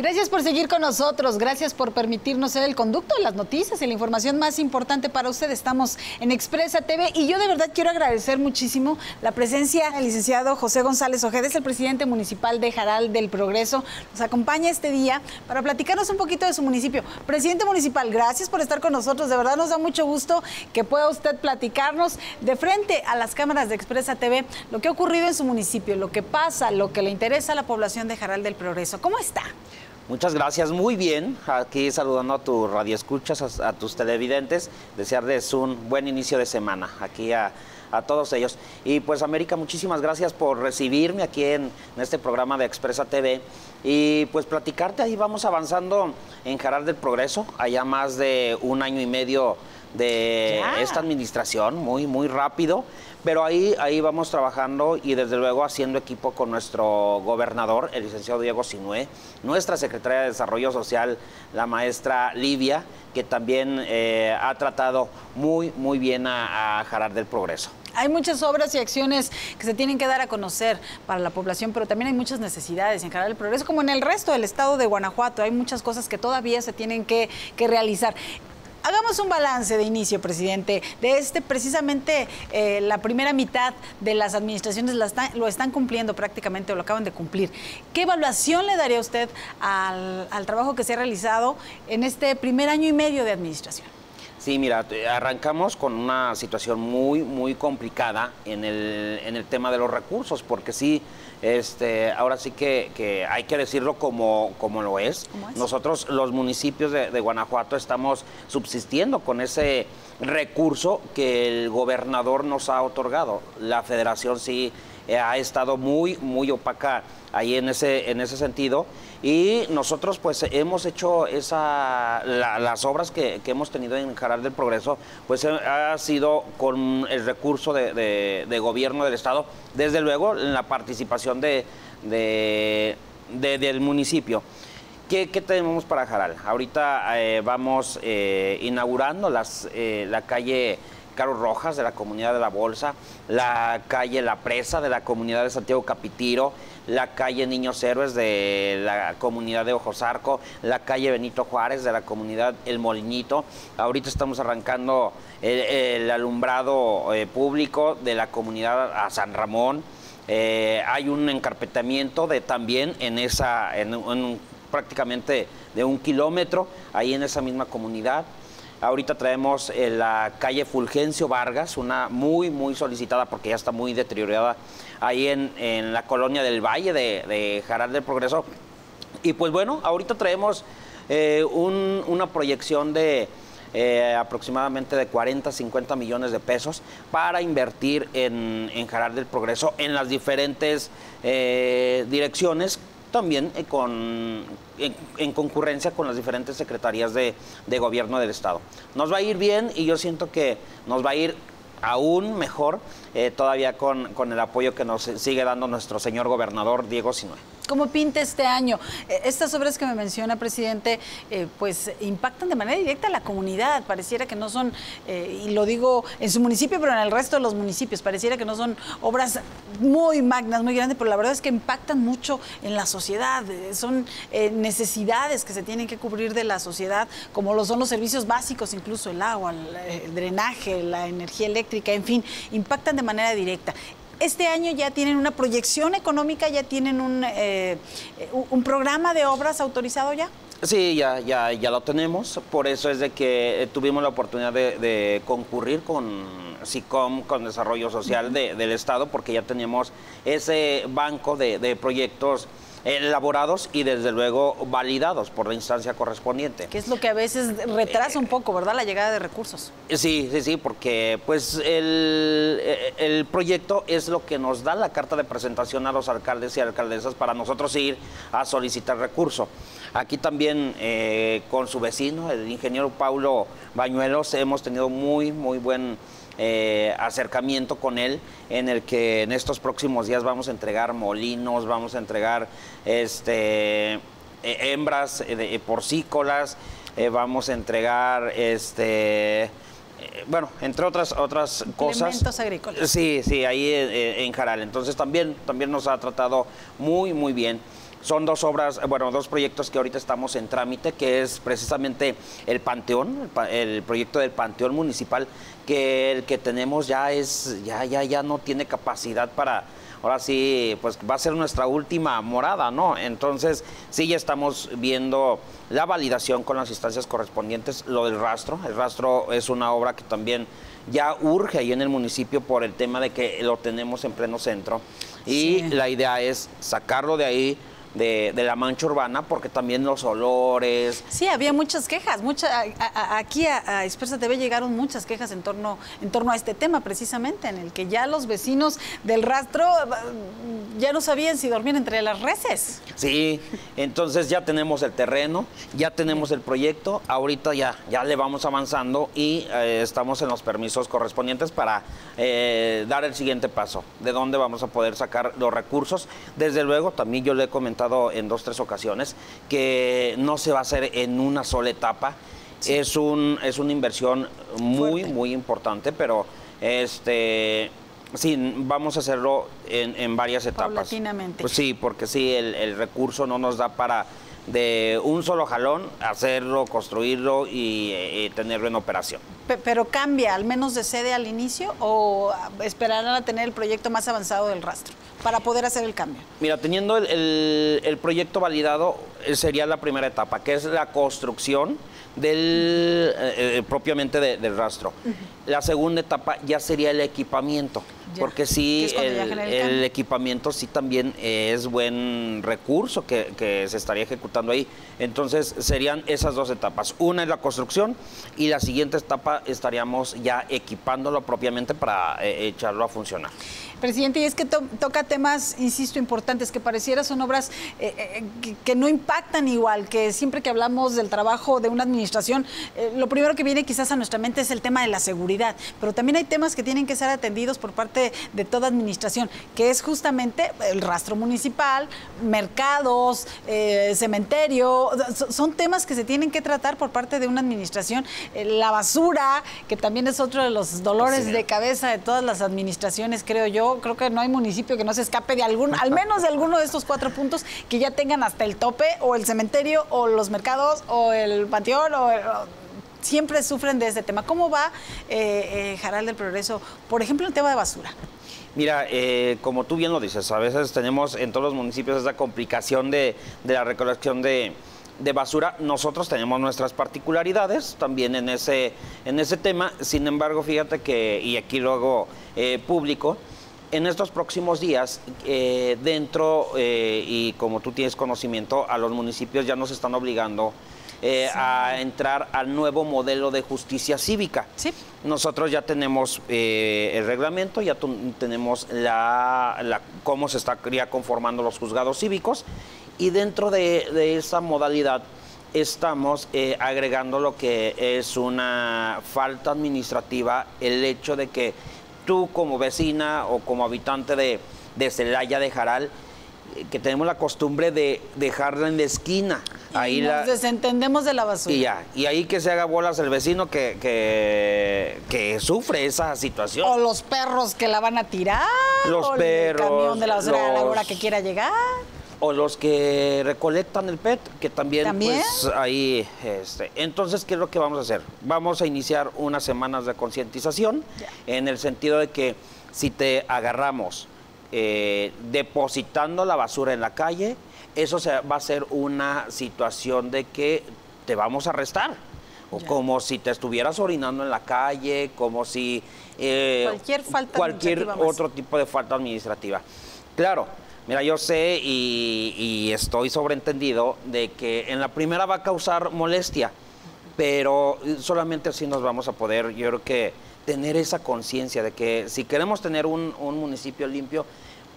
Gracias por seguir con nosotros, gracias por permitirnos ser el conducto de las noticias y la información más importante para usted. Estamos en Expresa TV y yo de verdad quiero agradecer muchísimo la presencia del licenciado José González Ojedes, el presidente municipal de Jaral del Progreso. Nos acompaña este día para platicarnos un poquito de su municipio. Presidente municipal, gracias por estar con nosotros. De verdad nos da mucho gusto que pueda usted platicarnos de frente a las cámaras de Expresa TV lo que ha ocurrido en su municipio, lo que pasa, lo que le interesa a la población de Jaral del Progreso. ¿Cómo está? Muchas gracias, muy bien. Aquí saludando a tu radio escuchas, a, tus televidentes, desearles un buen inicio de semana aquí a, todos ellos. Y pues América, muchísimas gracias por recibirme aquí en, este programa de Expresa TV y pues platicarte, ahí vamos avanzando en Jaral del Progreso, allá más de un año y medio de esta administración, muy, muy rápido. Pero ahí, ahí vamos trabajando y desde luego haciendo equipo con nuestro gobernador, el licenciado Diego Sinué, nuestra secretaria de Desarrollo Social, la maestra Livia, que también eh, ha tratado muy, muy bien a, a Jarar del Progreso. Hay muchas obras y acciones que se tienen que dar a conocer para la población, pero también hay muchas necesidades en Jaral del Progreso, como en el resto del estado de Guanajuato. Hay muchas cosas que todavía se tienen que, que realizar. Hagamos un balance de inicio, presidente, de este precisamente eh, la primera mitad de las administraciones lo están cumpliendo prácticamente o lo acaban de cumplir. ¿Qué evaluación le daría usted al, trabajo que se ha realizado en este primer año y medio de administración? Sí, mira, arrancamos con una situación muy, muy complicada en el, en el tema de los recursos, porque sí, este, ahora sí que, hay que decirlo como, como lo es. Nosotros, los municipios de, Guanajuato, estamos subsistiendo con ese recurso que el gobernador nos ha otorgado. La federación sí ha estado muy, muy opaca ahí en ese, en ese sentido. Y nosotros pues hemos hecho esa, las obras que, hemos tenido en Jaral del Progreso, pues eh, ha sido con el recurso de, gobierno del Estado, desde luego en la participación de, del municipio. ¿Qué, tenemos para Jaral? Ahorita eh, vamos eh, inaugurando las, la calle Carlos Rojas de la comunidad de La Bolsa, la calle La Presa de la comunidad de Santiago Capitiro, la calle Niños Héroes de la comunidad de Ojosarco, la calle Benito Juárez de la comunidad El Molinito. Ahorita estamos arrancando el, alumbrado eh, público de la comunidad a San Ramón. Eh, hay un encarpetamiento de también en esa, en prácticamente de un kilómetro, ahí en esa misma comunidad. Ahorita traemos eh, la calle Fulgencio Vargas, una muy, muy solicitada porque ya está muy deteriorada ahí en, la colonia del Valle de, Jaral del Progreso. Y pues bueno, ahorita traemos eh, una proyección de eh, aproximadamente de 40, 50 millones de pesos para invertir en, en Jaral del Progreso en las diferentes direcciones también eh, con, en, concurrencia con las diferentes secretarías de, gobierno del Estado. Nos va a ir bien y yo siento que nos va a ir aún mejor eh, todavía con, con, el apoyo que nos sigue dando nuestro señor gobernador Diego Sinue. ¿Cómo pinta este año? Eh, estas obras que me menciona, presidente, eh, pues impactan de manera directa a la comunidad. Pareciera que no son, eh, y lo digo en su municipio, pero en el resto de los municipios, pareciera que no son obras muy magnas, muy grandes, pero la verdad es que impactan mucho en la sociedad. Son necesidades que se tienen que cubrir de la sociedad, como lo son los servicios básicos, incluso el agua, el drenaje, la energía eléctrica, en fin, impactan de manera directa este año ya tienen una proyección económica, ya tienen un, eh, un programa de obras autorizado ya. Sí, ya, ya, ya lo tenemos. Por eso es de que eh, tuvimos la oportunidad de, concurrir con SICOM, con Desarrollo Social del Estado, porque ya teníamos ese banco de, de proyectos elaborados y desde luego validados por la instancia correspondiente. Que es lo que a veces retrasa un poco, ¿verdad? La llegada de recursos. Sí, sí, sí, porque pues el, el proyecto es lo que nos da la carta de presentación a los alcaldes y alcaldesas para nosotros ir a solicitar recurso. Aquí también eh, con su vecino, el ingeniero Paulo Bañuelos, hemos tenido muy, muy buen eh, acercamiento con él en el que en estos próximos días vamos a entregar molinos, vamos a entregar este, eh, hembras de, porcícolas, eh, vamos a entregar este bueno, entre otras otras cosas. agrícolas. Sí, sí, ahí en Jaral. Entonces también, también nos ha tratado muy, muy bien. Son dos obras, bueno, dos proyectos que ahorita estamos en trámite, que es precisamente el Panteón, el, proyecto del Panteón Municipal, que el que tenemos ya es, ya, ya, ya no tiene capacidad para, ahora sí, pues va a ser nuestra última morada, ¿no? Entonces, sí ya estamos viendo la validación con las instancias correspondientes, lo del rastro. El rastro es una obra que también ya urge ahí en el municipio por el tema de que lo tenemos en pleno centro. Y la idea es sacarlo de ahí, de, la mancha urbana porque también los olores. Sí, había muchas quejas. Mucha, aquí a, Expresa TV llegaron muchas quejas en torno, en torno a este tema precisamente, en el que ya los vecinos del rastro ya no sabían si dormían entre las reses. Sí, entonces ya tenemos el terreno, ya tenemos el proyecto, ahorita ya, ya le vamos avanzando y eh, estamos en los permisos correspondientes para eh, dar el siguiente paso, de dónde vamos a poder sacar los recursos. Desde luego, también yo le he comentado en dos, tres ocasiones, que no se va a hacer en una sola etapa. Es, un, es una inversión muy, muy importante, pero este, sí, vamos a hacerlo en, en varias etapas. Paulatinamente. Pues sí, porque sí, el, el recurso no nos da para de un solo jalón hacerlo, construirlo y, eh, tenerlo en operación. Pero cambia, al menos de sede al inicio, o esperarán a tener el proyecto más avanzado del rastro para poder hacer el cambio. Mira, teniendo el, proyecto validado eh, sería la primera etapa, que es la construcción del eh, propiamente del rastro. La segunda etapa ya sería el equipamiento porque sí, el, equipamiento sí también es buen recurso que, se estaría ejecutando ahí. Entonces serían esas dos etapas. Una es la construcción y la siguiente etapa estaríamos ya equipándolo propiamente para eh, echarlo a funcionar. Presidente, y es que toca temas, insisto, importantes, que pareciera son obras eh, eh, que, no impactan igual, que siempre que hablamos del trabajo de una administración, eh, lo primero que viene quizás a nuestra mente es el tema de la seguridad, pero también hay temas que tienen que ser atendidos por parte de toda administración, que es justamente el rastro municipal, mercados, cementerio, son temas que se tienen que tratar por parte de una administración, la basura, que también es otro de los dolores de cabeza de todas las administraciones, creo yo, creo que no hay municipio que no se escape de algún, al menos de alguno de estos cuatro puntos que ya tengan hasta el tope, o el cementerio, o los mercados, o el panteón, o, siempre sufren de este tema. ¿Cómo va eh, eh, Jaral del Progreso, por ejemplo, el tema de basura? Mira, eh, como tú bien lo dices, a veces tenemos en todos los municipios esa complicación de, la recolección de, basura. Nosotros tenemos nuestras particularidades también en ese, en ese tema. Sin embargo, fíjate que, y aquí luego eh, público, en estos próximos días, eh, dentro, eh, y como tú tienes conocimiento, a los municipios ya nos están obligando eh, a entrar al nuevo modelo de justicia cívica. Sí. Nosotros ya tenemos el reglamento, ya tenemos la, cómo se estaría conformando los juzgados cívicos y dentro de, de esa modalidad estamos agregando lo que es una falta administrativa, el hecho de que tú como vecina o como habitante de, de Celaya de Jaral, eh, que tenemos la costumbre de dejarla en la esquina. Ahí nos desentendemos de la basura. Y ya, y ahí que se haga bolas el vecino que, que, sufre esa situación. O los perros que la van a tirar. Los o perros. El camión de la basura a la hora que quiera llegar o los que recolectan el PET, que también, pues ahí, este, entonces, ¿qué es lo que vamos a hacer? Vamos a iniciar unas semanas de concientización en el sentido de que si te agarramos eh, depositando la basura en la calle, eso se, va a ser una situación de que te vamos a arrestar. O como si te estuvieras orinando en la calle, como si... Eh, cualquier falta Cualquier otro tipo de falta administrativa. Claro, Mira, yo sé y, estoy sobreentendido de que en la primera va a causar molestia, pero solamente así nos vamos a poder, yo creo que, tener esa conciencia de que si queremos tener un municipio limpio,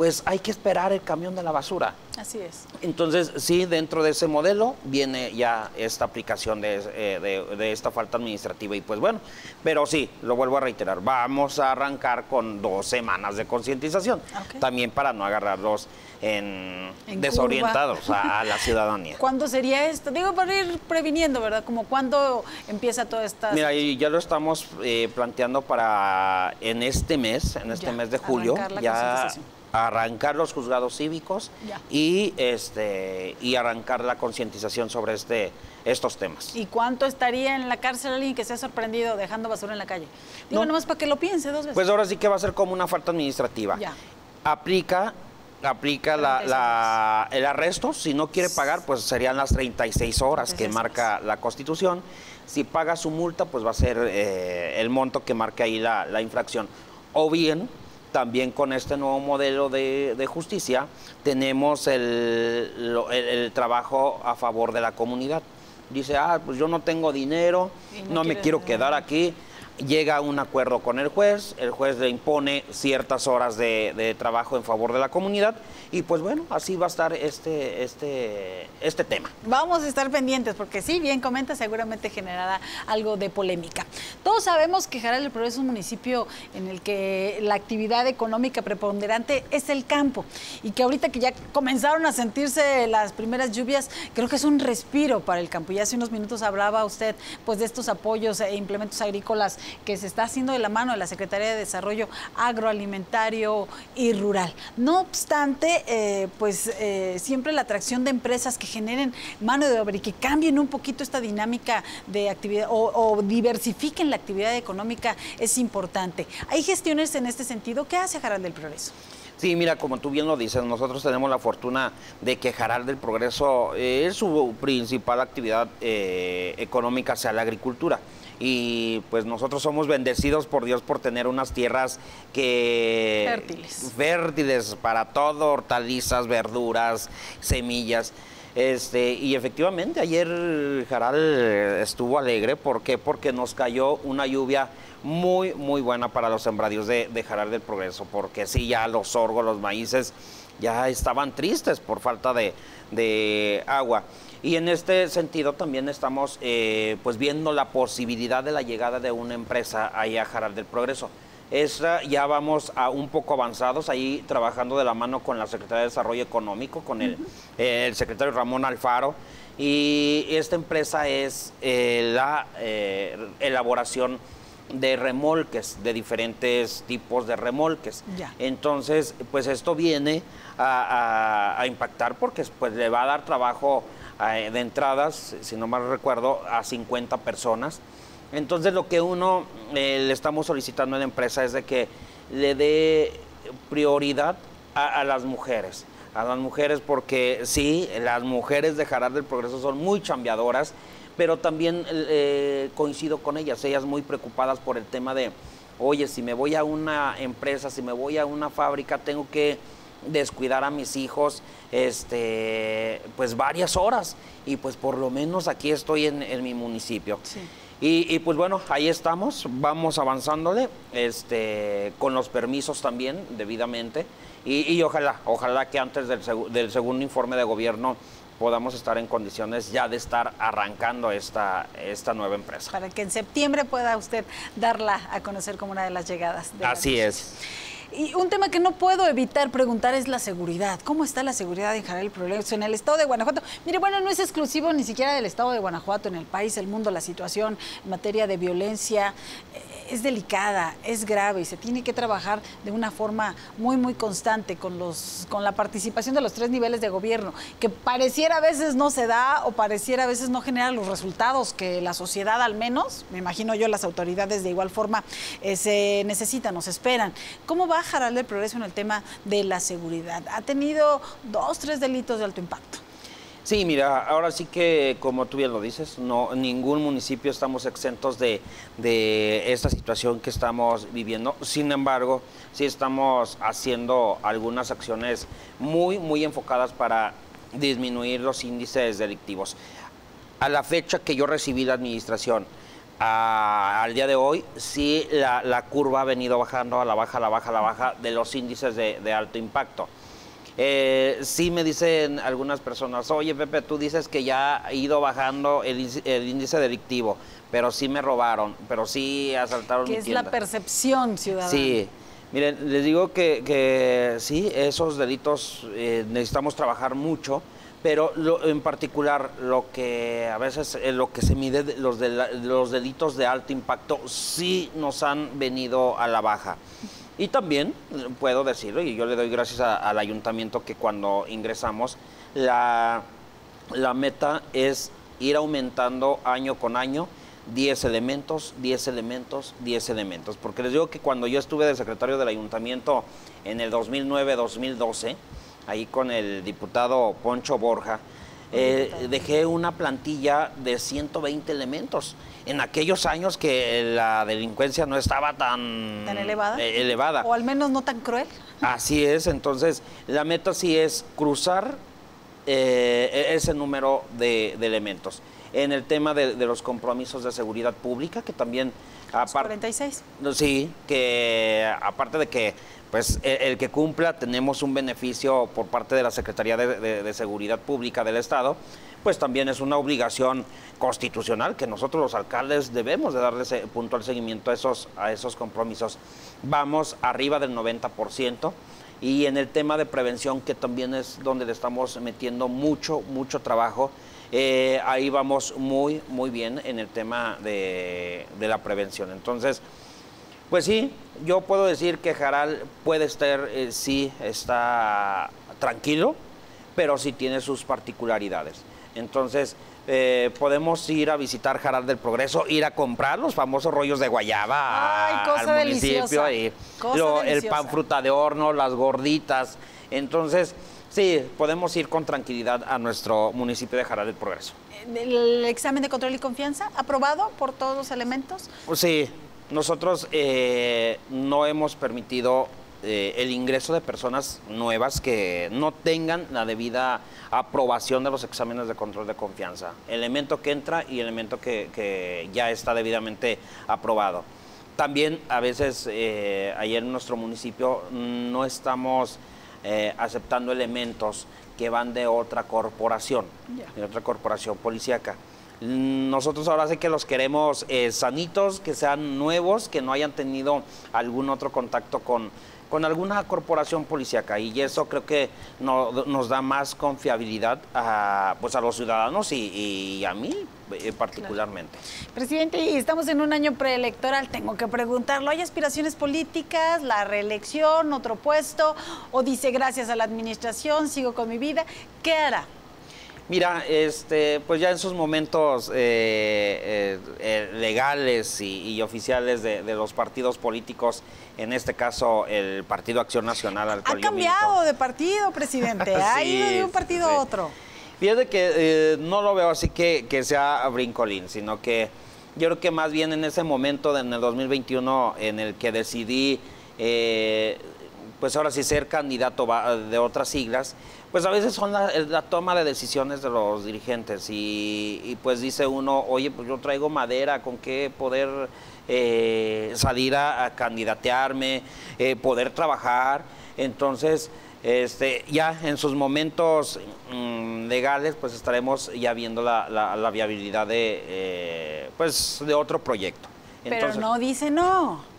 pues hay que esperar el camión de la basura. Así es. Entonces, sí, dentro de ese modelo viene ya esta aplicación de, eh, esta falta administrativa. Y pues bueno, pero sí, lo vuelvo a reiterar, vamos a arrancar con dos semanas de concientización, también para no agarrarlos en, desorientados a, la ciudadanía. ¿Cuándo sería esto? Digo, para ir previniendo, ¿verdad? Como cuándo empieza toda esta... Mira, ya lo estamos eh, planteando para en este mes, en este mes de julio, ya arrancar los juzgados cívicos y este y arrancar la concientización sobre este estos temas. ¿Y cuánto estaría en la cárcel alguien que se ha sorprendido dejando basura en la calle? Digo, no, nomás para que lo piense dos veces. Pues ahora sí que va a ser como una falta administrativa. Ya. Aplica aplica la, el arresto. Si no quiere pagar, pues serían las 36 horas que marca la Constitución. Si paga su multa, pues va a ser eh, el monto que marque ahí la, la, infracción. O bien, también con este nuevo modelo de, de justicia, tenemos el, el, trabajo a favor de la comunidad. Dice, ah, pues yo no tengo dinero, no, me quiero quedar aquí llega a un acuerdo con el juez, el juez le impone ciertas horas de, trabajo en favor de la comunidad y pues bueno, así va a estar este, este, este tema. Vamos a estar pendientes porque sí, bien comenta, seguramente generará algo de polémica. Todos sabemos que Jaral del Progreso es un municipio en el que la actividad económica preponderante es el campo y que ahorita que ya comenzaron a sentirse las primeras lluvias, creo que es un respiro para el campo. Ya hace unos minutos hablaba usted pues de estos apoyos e implementos agrícolas que se está haciendo de la mano de la Secretaría de Desarrollo Agroalimentario y Rural. No obstante, eh, pues eh, siempre la atracción de empresas que generen mano de obra y que cambien un poquito esta dinámica de actividad o, diversifiquen la actividad económica es importante. ¿Hay gestiones en este sentido? ¿Qué hace Jaral del Progreso? Sí, mira, como tú bien lo dices, nosotros tenemos la fortuna de que Jaral del Progreso eh, es su principal actividad económica sea la agricultura y pues nosotros somos bendecidos por Dios por tener unas tierras que fértiles, fértiles para todo, hortalizas, verduras, semillas. Este, y efectivamente ayer Jaral estuvo alegre, ¿por qué? Porque nos cayó una lluvia muy, muy buena para los sembradíos de, de Jaral del Progreso, porque sí, ya los sorgos, los maíces ya estaban tristes por falta de, de agua. Y en este sentido también estamos eh, pues viendo la posibilidad de la llegada de una empresa ahí a Jaral del Progreso. Esta ya vamos a un poco avanzados ahí trabajando de la mano con la Secretaría de Desarrollo Económico, con el, el secretario Ramón Alfaro. Y esta empresa es eh, la eh, elaboración de remolques, de diferentes tipos de remolques. Entonces, pues esto viene a, a, impactar porque pues, le va a dar trabajo eh, de entradas, si no mal recuerdo, a 50 personas. Entonces lo que uno eh, le estamos solicitando a la empresa es de que le dé prioridad a, las mujeres. A las mujeres porque sí, las mujeres de Jaral del Progreso son muy chambeadoras, pero también eh, coincido con ellas, ellas muy preocupadas por el tema de, oye, si me voy a una empresa, si me voy a una fábrica, tengo que descuidar a mis hijos este, pues varias horas. Y pues por lo menos aquí estoy en, mi municipio. Y, pues bueno, ahí estamos, vamos avanzándole, este, con los permisos también, debidamente, y, ojalá, ojalá que antes del, del, segundo informe de gobierno podamos estar en condiciones ya de estar arrancando esta, esta nueva empresa. Para que en septiembre pueda usted darla a conocer como una de las llegadas. Así es. Y un tema que no puedo evitar preguntar es la seguridad. ¿Cómo está la seguridad en Jaral Progreso, en el estado de Guanajuato? Mire, bueno, no es exclusivo ni siquiera del estado de Guanajuato, en el país, el mundo, la situación en materia de violencia es delicada, es grave y se tiene que trabajar de una forma muy, muy constante con, los, con la participación de los tres niveles de gobierno, que pareciera a veces no se da o pareciera a veces no genera los resultados que la sociedad al menos, me imagino yo las autoridades de igual forma, eh, se necesitan, nos esperan. ¿Cómo va Jaral el progreso en el tema de la seguridad? Ha tenido dos, tres delitos de alto impacto. Sí, mira, ahora sí que, como tú bien lo dices, no ningún municipio estamos exentos de, esta situación que estamos viviendo. Sin embargo, sí estamos haciendo algunas acciones muy, muy enfocadas para disminuir los índices delictivos. A la fecha que yo recibí la administración, al día de hoy, sí la, curva ha venido bajando a la baja, a la baja, a la baja de los índices de alto impacto. Eh, sí me dicen algunas personas, oye Pepe, tú dices que ya ha ido bajando el, índice delictivo, pero sí me robaron, pero sí asaltaron ¿Qué es la percepción ciudadana? Sí, miren, les digo que, sí, esos delitos eh, necesitamos trabajar mucho, pero en particular lo que a veces eh, lo que se mide los, de los delitos de alto impacto sí nos han venido a la baja. Y también eh, puedo decirlo, y yo le doy gracias al ayuntamiento que cuando ingresamos, la, la meta es ir aumentando año con año 10 elementos, 10 elementos, 10 elementos. Porque les digo que cuando yo estuve de secretario del ayuntamiento en el 2009-2012, ahí con el diputado Poncho Borja, eh, dejé una plantilla de 120 elementos. En aquellos años que la delincuencia no estaba tan, elevada? Eh, elevada. O al menos no tan cruel. Así es, entonces la meta sí es cruzar eh, ese número de, elementos. En el tema de, los compromisos de seguridad pública, que también... Aparte, 46. Sí, que aparte de que pues e-, el, que cumpla tenemos un beneficio por parte de la Secretaría de, Seguridad Pública del Estado, pues también es una obligación constitucional que nosotros los alcaldes debemos de darle puntual seguimiento a esos, a esos compromisos. Vamos arriba del 90%. Y en el tema de prevención, que también es donde le estamos metiendo mucho, mucho trabajo, eh, ahí vamos muy, muy bien en el tema de, la prevención. Entonces, pues sí, yo puedo decir que Jaral puede estar, eh, sí, está tranquilo, pero sí tiene sus particularidades. Entonces, eh, podemos ir a visitar Jaral del Progreso, ir a comprar los famosos rollos de guayaba al municipio, y el pan fruta de horno, las gorditas. Entonces, sí, podemos ir con tranquilidad a nuestro municipio de Jaral del Progreso. ¿El examen de control y confianza aprobado por todos los elementos? Pues sí, nosotros eh, no hemos permitido eh, el ingreso de personas nuevas que no tengan la debida aprobación de los exámenes de control de confianza. Elemento que entra y elemento que, ya está debidamente aprobado. También a veces eh, ayer en nuestro municipio no estamos eh, aceptando elementos que van de otra corporación, de otra corporación policíaca. Nosotros ahora sí que los queremos sanitos, que sean nuevos, que no hayan tenido algún otro contacto con, con alguna corporación policíaca y eso creo que nos da más confiabilidad a, pues a los ciudadanos y, a mí eh, particularmente. Presidente, estamos en un año preelectoral, tengo que preguntarlo, ¿hay aspiraciones políticas, la reelección, otro puesto o dice gracias a la administración, sigo con mi vida? ¿Qué hará? Mira, este, pues ya en sus momentos eh, eh, legales y, oficiales de, los partidos políticos, en este caso el Partido Acción Nacional al Ha cambiado de partido, presidente, ha ido de un partido a otro. Fíjate que eh, no lo veo así que, que sea brincolín, sino que yo creo que más bien en ese momento, en el 2021, en el que decidí pues ahora sí ser candidato de otras siglas, pues a veces son la, toma de decisiones de los dirigentes y, pues dice uno, oye, pues yo traigo madera, ¿con qué poder eh, salir a, candidatearme, eh, poder trabajar? Entonces, este, ya en sus momentos mm, legales, pues estaremos ya viendo la, viabilidad de, eh, pues, de otro proyecto. Pero no dice no.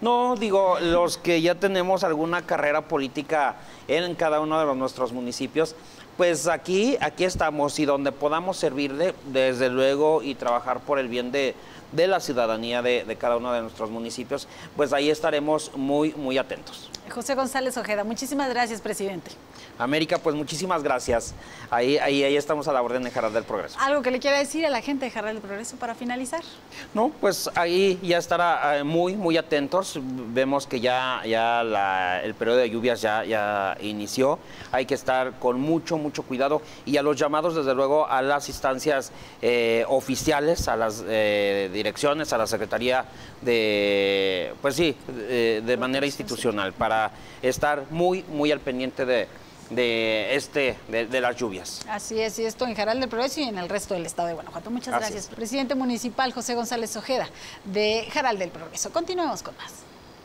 No, digo, los que ya tenemos alguna carrera política en cada uno de nuestros municipios, pues aquí, aquí estamos y donde podamos servirle, desde luego, y trabajar por el bien de, la ciudadanía de, de, cada uno de nuestros municipios, pues ahí estaremos muy, muy atentos. José González Ojeda, muchísimas gracias, presidente. América, pues muchísimas gracias. Ahí, ahí, ahí estamos a la orden de Jaral del Progreso. ¿Algo que le quiera decir a la gente de Jaral del Progreso para finalizar? No, pues ahí ya estará eh, muy, muy atentos. Vemos que ya, ya el periodo de lluvias ya, ya inició. Hay que estar con mucho, mucho cuidado y a los llamados, desde luego, a las instancias eh, oficiales, a las eh, direcciones, a la Secretaría de, pues sí, de manera institucional, para estar muy, muy al pendiente de de este de, las lluvias. Así es, y esto en Jaral del Progreso y en el resto del estado de Guanajuato. Muchas gracias. Presidente municipal José González Ojeda de Jaral del Progreso. Continuemos con más.